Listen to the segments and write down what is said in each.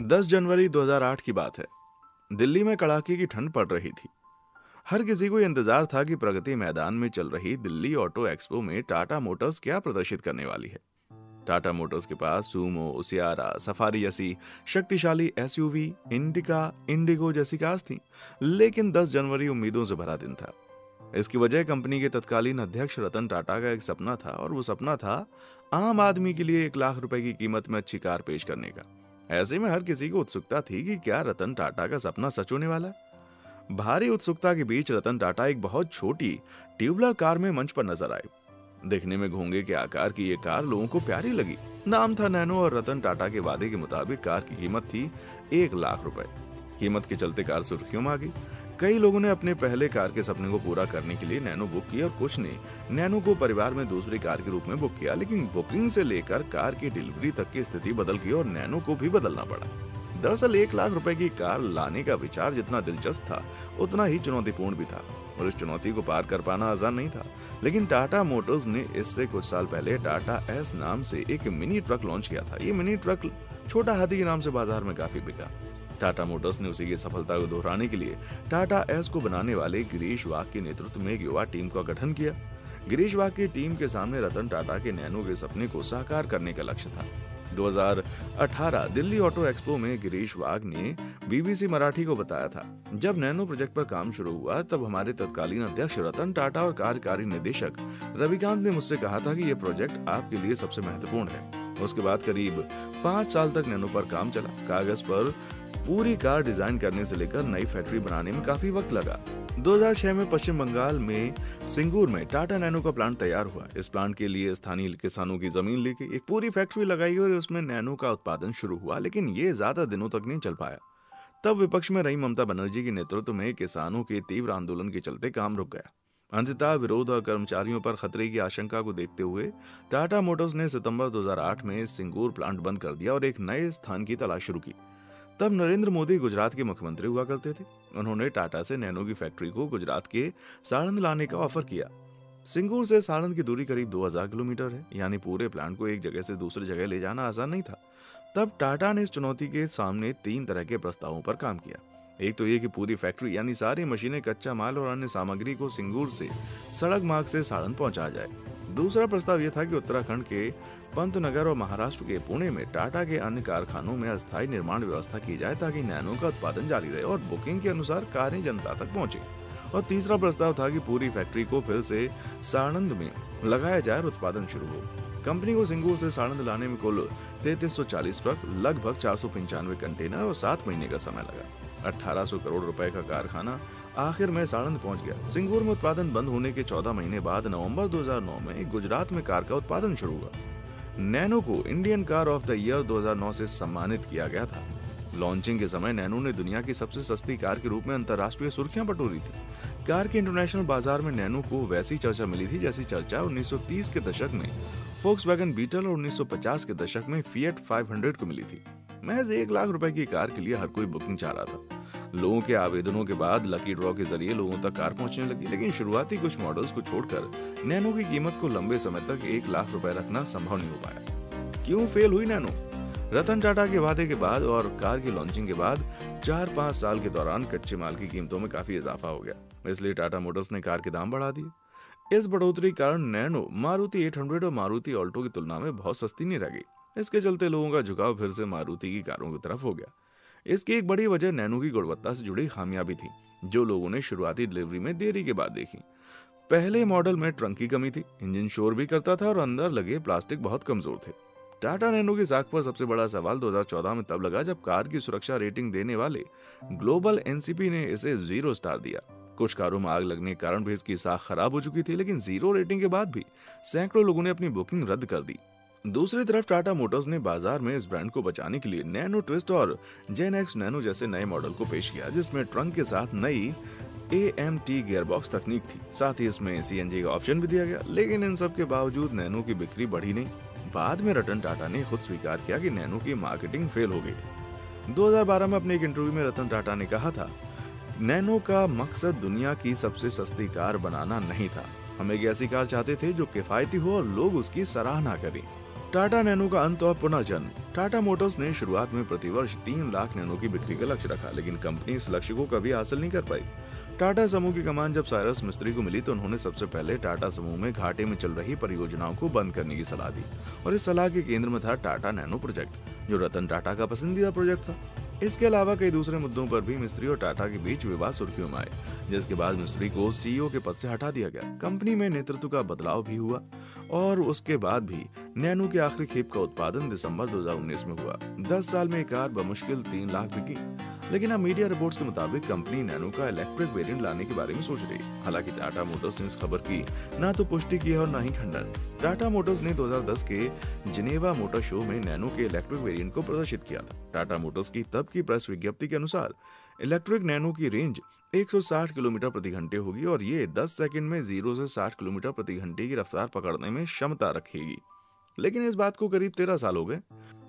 दस जनवरी 2008 की बात है। दिल्ली में कड़ाके की ठंड पड़ रही थी। हर किसी को इंतज़ार था कि प्रगति मैदान में चल रही दिल्ली ऑटो एक्सपो में टाटा मोटर्स क्या प्रदर्शित करने वाली है। टाटा मोटर्स के पास सूमो, उसियारा, सफारी जैसी शक्तिशाली एसयूवी, इंडिका, इंडिगो जैसी कार्स थी, लेकिन 10 जनवरी उम्मीदों से भरा दिन था। इसकी वजह कंपनी के तत्कालीन अध्यक्ष रतन टाटा का एक सपना था और वो सपना था आम आदमी के लिए एक लाख रुपए की कीमत में अच्छी कार पेश करने का। ऐसे में हर किसी को उत्सुकता थी कि क्या रतन टाटा का सपना सच होने वाला भारी उत्सुकता के बीच रतन टाटा एक बहुत छोटी ट्यूबलर कार में मंच पर नज़र आए। देखने में घोंगे के आकार की ये कार लोगों को प्यारी लगी। नाम था नैनो और रतन टाटा के वादे के मुताबिक कार की कीमत थी एक लाख रुपए। कीमत के चलते कार सुर्खियों में आ गई। कई लोगों ने अपने पहले कार के सपने को पूरा करने के लिए नैनो बुक किया और कुछ ने नैनो को परिवार में दूसरी कार के रूप में बुक किया, लेकिन बुकिंग से लेकर कार की डिलीवरी तक की स्थिति बदल गई और नैनो को भी बदलना पड़ा। दरअसल एक लाख रुपए की कार लाने का विचार जितना दिलचस्प था, उतना ही चुनौतीपूर्ण भी था और इस चुनौती को पार कर पाना आसान नहीं था। लेकिन टाटा मोटर्स ने इससे कुछ साल पहले टाटा एस नाम से एक मिनी ट्रक लॉन्च किया था। ये मिनी ट्रक छोटा हाथी के नाम से बाज़ार में काफ़ी बिका। टाटा मोटर्स ने उसी की सफलता को दोहराने के लिए टाटा एस को बनाने वाले गिरीश वाघ के नेतृत्व में एक युवा टीम का गठन किया। गिरीश वाघ की टीम के सामने रतन टाटा के नैनो के सपने को साकार करने का लक्ष्य था। 2018 दिल्ली ऑटो एक्सपो में गिरीश वाघ ने बीबीसी मराठी को बताया था। जब नैनो प्रोजेक्ट पर काम शुरू हुआ, तब हमारे तत्कालीन अध्यक्ष रतन टाटा और कार्यकारी निदेशक रविकांत ने मुझसे कहा था कि यह प्रोजेक्ट आपके लिए सबसे महत्वपूर्ण है। उसके बाद करीब पाँच साल तक नैनो पर काम चला। कागज़ पर पूरी कार डिज़ाइन करने से लेकर नई फैक्ट्री बनाने में काफ़ी वक्त लगा। 2006 में पश्चिम बंगाल में सिंगूर में टाटा नैनो का प्लांट तैयार हुआ। इस प्लांट के लिए स्थानीय किसानों की ज़मीन ली गई एक पूरी फैक्ट्री लगाई और उसमें नैनो का उत्पादन शुरू हुआ, लेकिन ये ज़्यादा दिनों तक नहीं चल पाया। तब विपक्ष में रही ममता बनर्जी के नेतृत्व में किसानों के तीव्र आंदोलन के चलते काम रुक गया। अंततः विरोध और कर्मचारियों पर खतरे की आशंका को देखते हुए टाटा मोटर्स ने सितंबर 2008 में सिंगूर प्लांट बंद कर दिया और एक नए स्थान की तलाश शुरू की। तब नरेंद्र मोदी गुजरात के मुख्यमंत्री हुआ करते थे। उन्होंने टाटा से नैनो की फैक्ट्री को गुजरात के साड़ंद लाने का ऑफ़र किया। सिंगूर से साड़ंद की दूरी करीब 2000 किलोमीटर है, यानी पूरे प्लांट को एक जगह से दूसरी जगह ले जाना आसान नहीं था। तब टाटा ने इस चुनौती के सामने तीन तरह के प्रस्तावों पर काम किया। एक तो ये कि पूरी फैक्ट्री, यानी सारी मशीनें, कच्चा माल और अन्य सामग्री को सिंगूर से सड़क मार्ग से साड़ंद पहुँचाया जाए। दूसरा प्रस्ताव यह था कि उत्तराखंड के पंतनगर और महाराष्ट्र के पुणे में टाटा के अन्य कारखानों में अस्थायी निर्माण व्यवस्था की जाए ताकि नैनो का उत्पादन जारी रहे और बुकिंग के अनुसार कारें जनता तक पहुँचे। और तीसरा प्रस्ताव था कि पूरी फैक्ट्री को फिर से साणंद में लगाया जाए और उत्पादन शुरू हो। कंपनी को सिंगूर से साणंद लाने में कुल तैतीस ट्रक लगभग चार सौ पंचानवे कंटेनर और सात महीने का समय लगा। 1800 करोड़ रुपए का कारखाना आखिर में साणंद पहुँच गया। सिंगूर में उत्पादन बंद होने के 14 महीने बाद नवंबर 2009 में गुजरात में कार का उत्पादन शुरू हुआ। नैनो को Indian car of the year 2009 से सम्मानित किया गया था। लॉन्चिंग के समय नैनो ने दुनिया की सबसे सस्ती कार के रूप में अंतर्राष्ट्रीय सुर्खियाँ बटोरी थी। कार के इंटरनेशनल बाज़ार में नैनो को वैसी चर्चा मिली थी जैसी चर्चा 1930 के दशक में फोक्स बीटल और 1950 के दशक में फिएट 500 को मिली थी। महज एक लाख रुपए की कार के लिए हर कोई बुकिंग चाह रहा था। लोगों के आवेदनों के बाद लकी ड्रॉ के ज़रिए लोगों तक कार पहुँचने लगी, लेकिन शुरुआती कुछ मॉडल्स को छोड़कर नैनो की कीमत को लंबे समय तक एक लाख रुपए रखना संभव नहीं हो पाया। क्यों फेल हुई नैनो? रतन टाटा के वादे के बाद और कार की लॉन्चिंग के बाद चार पाँच साल के दौरान कच्चे माल की कीमतों में काफ़ी इजाफा हो गया। इसलिए टाटा मोटर्स ने कार के दाम बढ़ा दिए। इस बढ़ोतरी के कारण नैनो मारुति 800 और मारुति ऑल्टो की तुलना में बहुत सस्ती नहीं रह गई। इसके चलते लोगों का झुकाव फिर से मारुति की कारों की तरफ़ हो गया। इसकी एक बड़ी वजह नैनो की गुणवत्ता से जुड़ी खामियाँ भी थी, जो लोगों ने शुरुआती डिलीवरी में देरी के बाद देखी। पहले मॉडल में ट्रंक की कमी थी, इंजन शोर भी करता था और अंदर लगे प्लास्टिक बहुत कमज़ोर थे। टाटा नैनो की साख पर सबसे बड़ा सवाल 2014 में तब लगा जब कार की सुरक्षा रेटिंग देने वाले ग्लोबल एनसीपी ने इसे ज़ीरो स्टार दिया। कुछ कारों में आग लगने के कारण भी इसकी साख खराब हो चुकी थी, लेकिन ज़ीरो रेटिंग के बाद भी सैकड़ों लोगों ने अपनी बुकिंग रद्द कर दी। दूसरी तरफ़ टाटा मोटर्स ने बाज़ार में इस ब्रांड को बचाने के लिए नैनो ट्विस्ट और जेन एक्स नैनो जैसे नए मॉडल को पेश किया, जिसमें ट्रंक के साथ नई ए एम टी गियरबॉक्स तकनीक थी। साथ ही इसमें सी एन जी का ऑप्शन भी दिया गया, लेकिन इन सब के बावजूद नैनो की बिक्री बढ़ी नहीं। बाद में रतन टाटा ने खुद स्वीकार किया कि नैनो की मार्केटिंग फेल हो गई थी। 2012 में अपने एक इंटरव्यू में रतन टाटा ने कहा था, नैनो का मकसद दुनिया की सबसे सस्ती कार बनाना नहीं था। हम एक ऐसी कार चाहते थे जो किफायती हो और लोग उसकी सराहना करें। टाटा नैनो का अंत और पुनर्जन्म। टाटा मोटर्स ने शुरुआत में प्रतिवर्ष तीन लाख नैनो की बिक्री का लक्ष्य रखा, लेकिन कंपनी इस लक्ष्य को कभी हासिल नहीं कर पाई। टाटा समूह की कमान जब सायरस मिस्त्री को मिली तो उन्होंने सबसे पहले टाटा समूह में घाटे में चल रही परियोजनाओं को बंद करने की सलाह दी। और इस सलाह के केंद्र में था टाटा नैनो प्रोजेक्ट, जो रतन टाटा का पसंदीदा प्रोजेक्ट था। इसके अलावा कई दूसरे मुद्दों पर भी मिस्त्री और टाटा के बीच विवाद सुर्खियों में आए, जिसके बाद मिस्त्री को सीईओ के पद से हटा दिया गया। कंपनी में नेतृत्व का बदलाव भी हुआ, और उसके बाद भी नैनो के आखिरी खेप का उत्पादन दिसंबर 2019 में हुआ। 10 साल में कार बमुश्किल तीन लाख बिकी। लेकिन अब मीडिया रिपोर्ट्स के मुताबिक कंपनी नैनो का इलेक्ट्रिक वेरिएंट लाने के बारे में सोच रही हालाँकि टाटा मोटर्स ने इस खबर की ना तो पुष्टि की है और न ही खंडन। टाटा मोटर्स ने 2010 के जिनेवा मोटर शो में नैनो के इलेक्ट्रिक वेरिएंट को प्रदर्शित किया था। टाटा मोटर्स की तब की प्रेस विज्ञप्ति के अनुसार इलेक्ट्रिक नैनो की रेंज 160 किलोमीटर प्रति घंटे होगी और ये 10 सेकंड में 0 से 60 किलोमीटर प्रति घंटे की रफ्तार पकड़ने में क्षमता रखेगी। लेकिन इस बात को करीब तेरह साल हो गए।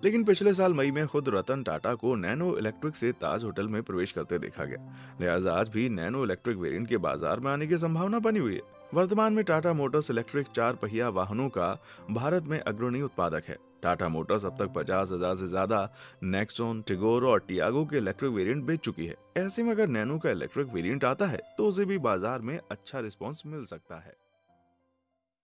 लेकिन पिछले साल मई में खुद रतन टाटा को नैनो इलेक्ट्रिक से ताज होटल में प्रवेश करते देखा गया। लिहाजा आज भी नैनो इलेक्ट्रिक वेरिएंट के बाज़ार में आने की संभावना बनी हुई है। वर्तमान में टाटा मोटर्स इलेक्ट्रिक चार पहिया वाहनों का भारत में अग्रणी उत्पादक है। टाटा मोटर्स अब तक पचास हज़ार से ज़्यादा नेक्सोन, टिगोर और टियागो के इलेक्ट्रिक वेरिएंट बेच चुकी है। ऐसे में अगर नैनो का इलेक्ट्रिक वेरिएंट आता है तो उसे भी बाज़ार में अच्छा रिस्पॉन्स मिल सकता है।